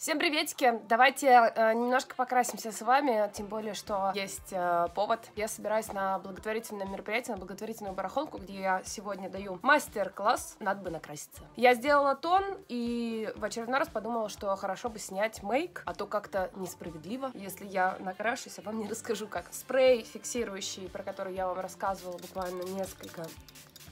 Всем приветики! Давайте э, немножко покрасимся с вами, тем более, что есть э, повод. Я собираюсь на благотворительное мероприятие, на благотворительную барахолку, где я сегодня даю мастер-класс «Надо бы накраситься». Я сделала тон и в очередной раз подумала, что хорошо бы снять мейк, а то как-то несправедливо, если я накрашусь, а вам не расскажу как. Спрей фиксирующий, про который я вам рассказывала буквально несколько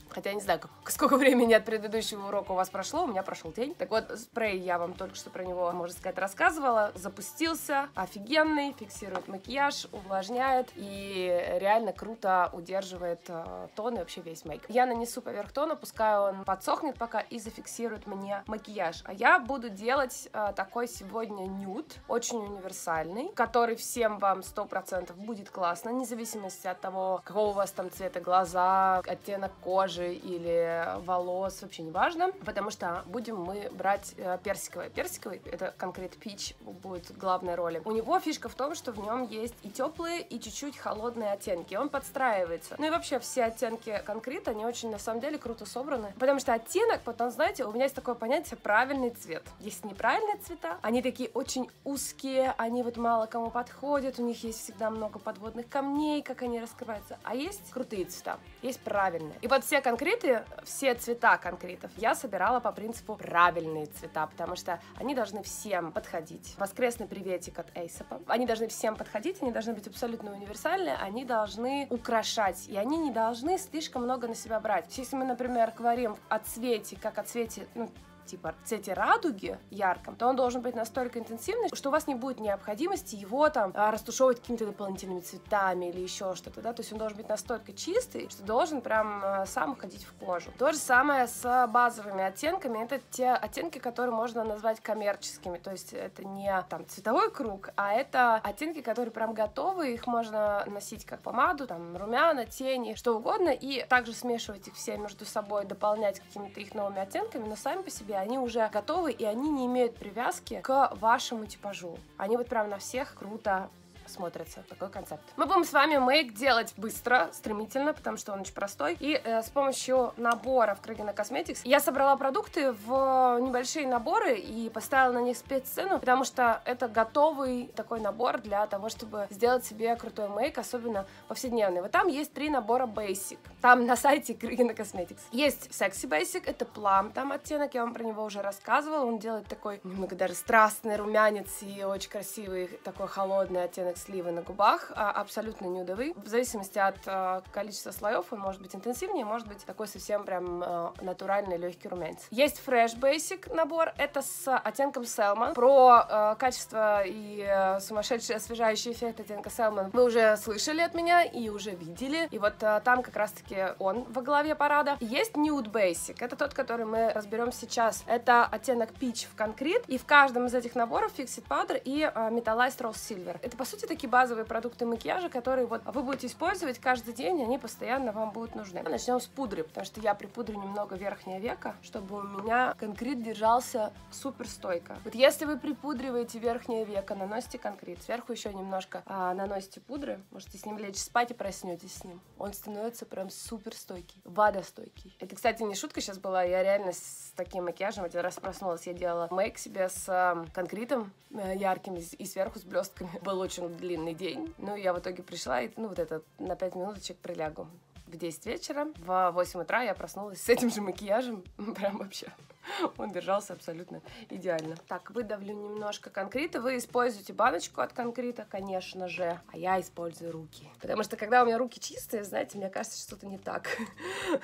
Хотя я не знаю, как, сколько времени от предыдущего урока у вас прошло, у меня прошел день. Так вот, спрей, я вам только что про него, можно сказать, рассказывала. Запустился, офигенный, фиксирует макияж, увлажняет и реально круто удерживает э, тон и вообще весь мейк. Я нанесу поверх тона, пускай он подсохнет пока и зафиксирует мне макияж. А я буду делать э, такой сегодня нюд, очень универсальный, который всем вам 100% будет классно, вне зависимости от того, какого у вас там цвета глаза, оттенок кожи, кожи или волос, вообще не важно, потому что будем мы брать э, персиковый. Персиковый, это конкрет пич, будет главной роли. У него фишка в том, что в нем есть и теплые, и чуть-чуть холодные оттенки. Он подстраивается. Ну и вообще все оттенки конкрета, они очень на самом деле круто собраны, потому что оттенок, потом, знаете, у меня есть такое понятие правильный цвет. Есть неправильные цвета, они такие очень узкие, они вот мало кому подходят, у них есть всегда много подводных камней, как они раскрываются. А есть крутые цвета, есть правильные. И вот все конкреты, все цвета конкретов я собирала по принципу правильные цвета, потому что они должны всем подходить. Воскресный приветик от Эйсапа. Они должны всем подходить, они должны быть абсолютно универсальные, они должны украшать, и они не должны слишком много на себя брать. Если мы, например, говорим о цвете, как о цвете, ну, типа цвете радуги ярком, то он должен быть настолько интенсивный, что у вас не будет необходимости его там а, растушевывать какими-то дополнительными цветами или еще что-то, да, то есть он должен быть настолько чистый, что должен прям а, сам ходить в кожу. То же самое с базовыми оттенками, это те оттенки, которые можно назвать коммерческими, то есть это не там цветовой круг, а это оттенки, которые прям готовы, их можно носить как помаду, там румяна, тени, что угодно, и также смешивать их все между собой, дополнять какими-то их новыми оттенками, но сами по себе они уже готовы, и они не имеют привязки к вашему типажу. Они вот прям на всех круто смотрится такой концепт. Мы будем с вами мейк делать быстро, стремительно, потому что он очень простой. И э, с помощью наборов Крагина Cosmetics я собрала продукты в небольшие наборы и поставила на них спеццену, потому что это готовый такой набор для того, чтобы сделать себе крутой мейк, особенно повседневный. Вот там есть три набора Basic. Там на сайте Крагина Cosmetics. Есть Sexy Basic, это плам, там оттенок, я вам про него уже рассказывала. Он делает такой немного даже страстный румянец и очень красивый такой холодный оттенок сливы на губах, а, абсолютно нюдовый. В зависимости от а, количества слоев он может быть интенсивнее, может быть такой совсем прям а, натуральный легкий румянец. Есть Fresh Basic набор, это с оттенком Selman. Про качество и сумасшедший освежающий эффект оттенка Selman вы уже слышали от меня и уже видели. И вот там как раз-таки он во главе парада. Есть Nude Basic, это тот, который мы разберем сейчас. Это оттенок Peach в конкрет, и в каждом из этих наборов Fixed Powder и Metallized Rose Silver. Это, по сути, такие базовые продукты макияжа, которые вот вы будете использовать каждый день, они постоянно вам будут нужны. Начнем с пудры, потому что я припудрю немного верхнее веко, чтобы у меня конкрет держался супер стойко. Вот если вы припудриваете верхнее веко, наносите конкрет, сверху еще немножко а, наносите пудры, можете с ним лечь спать и проснетесь с ним. Он становится прям супер стойкий, водостойкий. Это, кстати, не шутка сейчас была, я реально с таким макияжем один раз проснулась, я делала мейк себе с а, конкретом э, ярким и сверху с блестками. Был очень длинный день. Ну, я в итоге пришла и, ну, вот это, на 5 минуточек прилягу. В 10 вечера, в 8 утра я проснулась с этим же макияжем. Прям вообще Он держался абсолютно идеально. Так, выдавлю немножко конкрита. Вы используете баночку от конкрита, конечно же, а я использую руки. Потому что когда у меня руки чистые, знаете, мне кажется, что-то не так.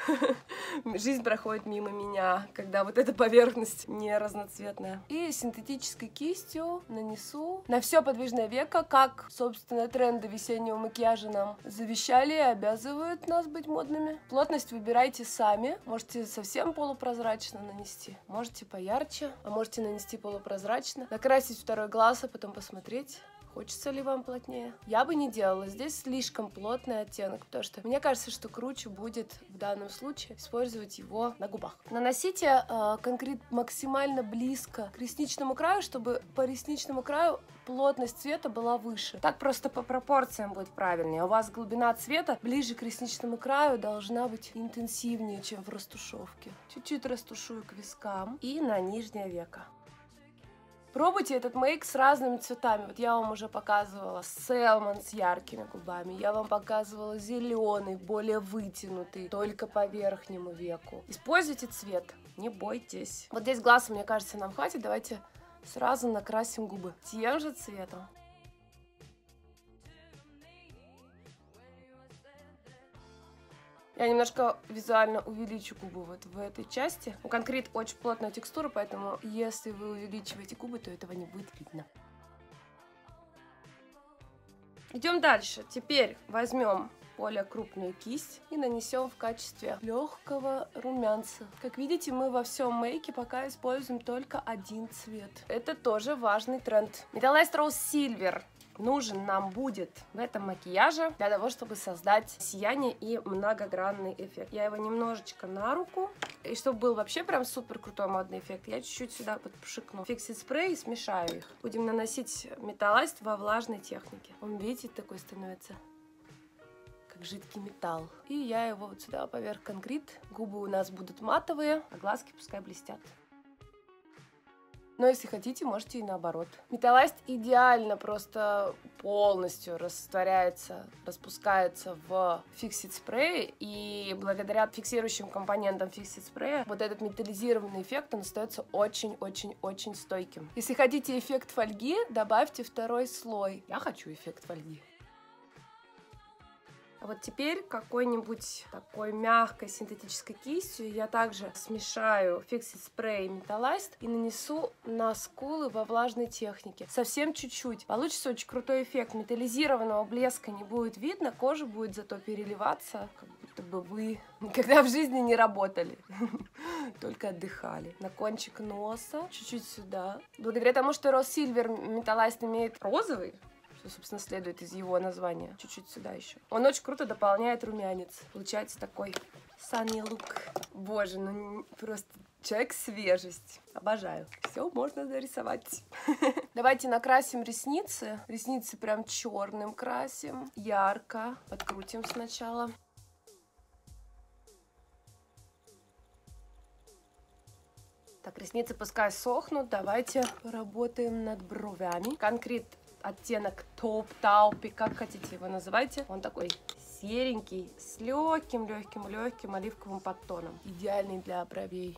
Жизнь проходит мимо меня, когда вот эта поверхность не разноцветная. И синтетической кистью нанесу на все подвижное веко, как, собственно, тренды весеннего макияжа нам завещали и обязывают нас быть модными. Плотность выбирайте сами. Можете совсем полупрозрачно нанести Можете поярче, а можете нанести полупрозрачно, накрасить второй глаз, а потом посмотреть, хочется ли вам плотнее. Я бы не делала, здесь слишком плотный оттенок, потому что мне кажется, что круче будет в данном случае использовать его на губах. Наносите э, конкрет максимально близко к ресничному краю, чтобы по ресничному краю плотность цвета была выше. Так просто по пропорциям будет правильнее. У вас глубина цвета ближе к ресничному краю должна быть интенсивнее, чем в растушевке. Чуть-чуть растушую к вискам и на нижнее веко. Пробуйте этот мейк с разными цветами. Вот я вам уже показывала селмон с яркими губами. Я вам показывала зеленый, более вытянутый, только по верхнему веку. Используйте цвет, не бойтесь. Вот здесь глаз, мне кажется, нам хватит. Давайте сразу накрасим губы тем же цветом. Я немножко визуально увеличу губы вот в этой части. У конкрет очень плотная текстура, поэтому если вы увеличиваете губы, то этого не будет видно. Идем дальше. Теперь возьмем более крупную кисть и нанесем в качестве легкого румянца. Как видите, мы во всем мейке пока используем только один цвет. Это тоже важный тренд. Metallized Rose Silver нужен нам будет в этом макияже для того, чтобы создать сияние и многогранный эффект. Я его немножечко на руку, и чтобы был вообще прям супер крутой модный эффект, я чуть-чуть сюда подпшикну фиксит спрей и смешаю их. Будем наносить металласт во влажной технике. Он, видите, такой становится как жидкий металл. И я его вот сюда поверх Concrete. Губы у нас будут матовые, а глазки пускай блестят. Но если хотите, можете и наоборот. Metallust идеально просто полностью растворяется, распускается в Fix It спрее, и благодаря фиксирующим компонентам Fix It спрея вот этот металлизированный эффект, он остается очень-очень-очень стойким. Если хотите эффект фольги, добавьте второй слой. Я хочу эффект фольги. А вот теперь какой-нибудь такой мягкой синтетической кистью я также смешаю Fixit Spray Metallized и нанесу на скулы во влажной технике. Совсем чуть-чуть. Получится очень крутой эффект. Металлизированного блеска не будет видно, кожа будет зато переливаться, как будто бы вы никогда в жизни не работали, только отдыхали. На кончик носа, чуть-чуть сюда. Благодаря тому, что Rose Silver Metallized имеет розовый, что, собственно, следует из его названия. Чуть-чуть сюда еще. Он очень круто дополняет румянец. Получается такой sunny look. Боже, ну просто человек свежесть. Обожаю. Все можно нарисовать. Давайте накрасим ресницы. Ресницы прям черным красим. Ярко. Подкрутим сначала. Так, ресницы пускай сохнут. Давайте поработаем над бровями. Конкрет оттенок топ, таупи, как хотите его называйте. Он такой серенький, с легким, легким, легким оливковым подтоном. Идеальный для бровей.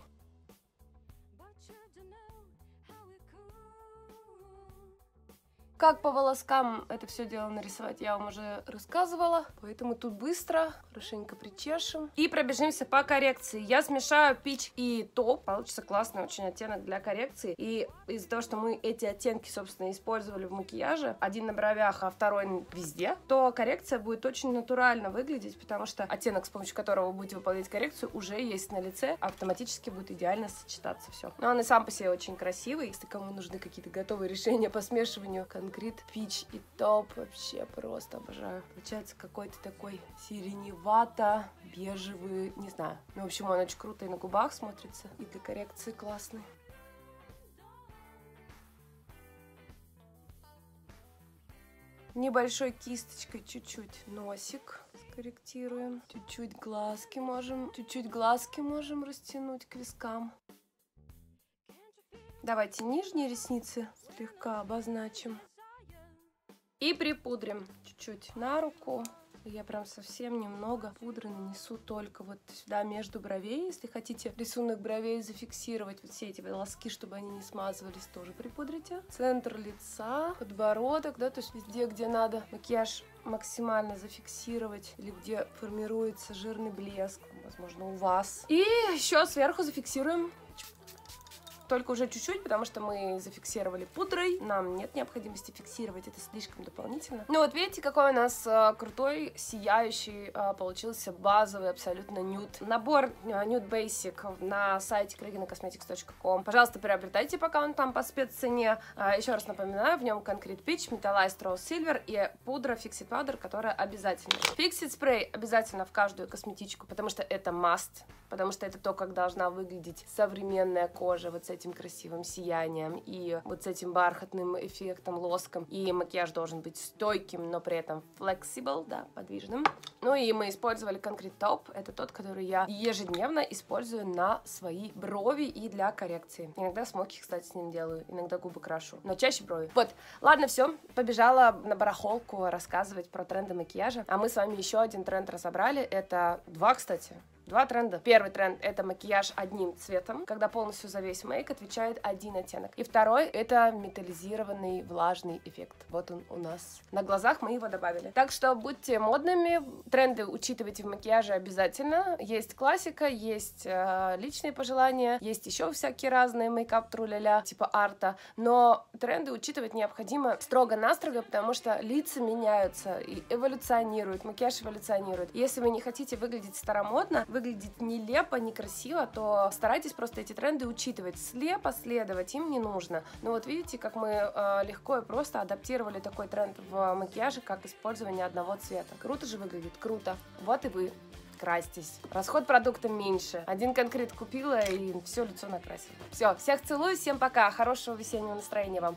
Как по волоскам это все дело нарисовать, я вам уже рассказывала. Поэтому тут быстро, хорошенько причешем. И пробежимся по коррекции. Я смешаю пич и топ. Получится классный очень оттенок для коррекции. И из-за того, что мы эти оттенки, собственно, использовали в макияже, один на бровях, а второй везде, то коррекция будет очень натурально выглядеть, потому что оттенок, с помощью которого вы будете выполнять коррекцию, уже есть на лице. Автоматически будет идеально сочетаться все. Но он и сам по себе очень красивый. Если кому нужны какие-то готовые решения по смешиванию Concrete Peach и топ вообще просто обожаю. Получается какой-то такой сиреневато, бежевый, не знаю. Ну, в общем, он очень круто и на губах смотрится, и для коррекции классный. Небольшой кисточкой чуть-чуть носик скорректируем. Чуть-чуть глазки можем, чуть-чуть глазки можем растянуть к вискам. Давайте нижние ресницы слегка обозначим. И припудрим чуть-чуть на руку. Я прям совсем немного пудры нанесу только вот сюда между бровей. Если хотите рисунок бровей зафиксировать, вот все эти волоски, чтобы они не смазывались, тоже припудрите. Центр лица, подбородок, да, то есть везде, где надо макияж максимально зафиксировать или где формируется жирный блеск, возможно, у вас. И еще сверху зафиксируем только уже чуть-чуть, потому что мы зафиксировали пудрой. Нам нет необходимости фиксировать, это слишком дополнительно. Ну вот видите, какой у нас э, крутой, сияющий э, получился базовый абсолютно нюд. Набор э, Nude Basic на сайте kraginacosmetics.com. Пожалуйста, приобретайте, пока он там по спеццене. Еще раз напоминаю, в нем Concrete Peach, Metallized Rose Silver и пудра Fixit Powder, которая обязательно. Fixit Spray обязательно в каждую косметичку, потому что это must, потому что это то, как должна выглядеть современная кожа вот с этим красивым сиянием и вот с этим бархатным эффектом, лоском. И макияж должен быть стойким, но при этом flexible, да, подвижным. Ну и мы использовали Concrete Top. Это тот, который я ежедневно использую на свои брови и для коррекции. Иногда смоки, кстати, с ним делаю, иногда губы крашу, но чаще брови. Вот, ладно, все, побежала на барахолку рассказывать про тренды макияжа. А мы с вами еще один тренд разобрали. Это два, кстати. Два тренда. Первый тренд — это макияж одним цветом, когда полностью за весь мейк отвечает один оттенок. И второй — это металлизированный влажный эффект. Вот он у нас. На глазах мы его добавили. Так что будьте модными, тренды учитывайте в макияже обязательно. Есть классика, есть э, личные пожелания, есть еще всякие разные мейкап труля типа арта, но тренды учитывать необходимо строго-настрого, потому что лица меняются и эволюционируют, макияж эволюционирует. Если вы не хотите выглядеть старомодно, выглядеть нелепо, некрасиво, то старайтесь просто эти тренды учитывать. Слепо следовать им не нужно. Но вот видите, как мы э, легко и просто адаптировали такой тренд в макияже, как использование одного цвета. Круто же выглядит? Круто. Вот и вы красьтесь. Расход продукта меньше. Один конкрет купила и все лицо накрасила. Все, всех целую, всем пока, хорошего весеннего настроения вам.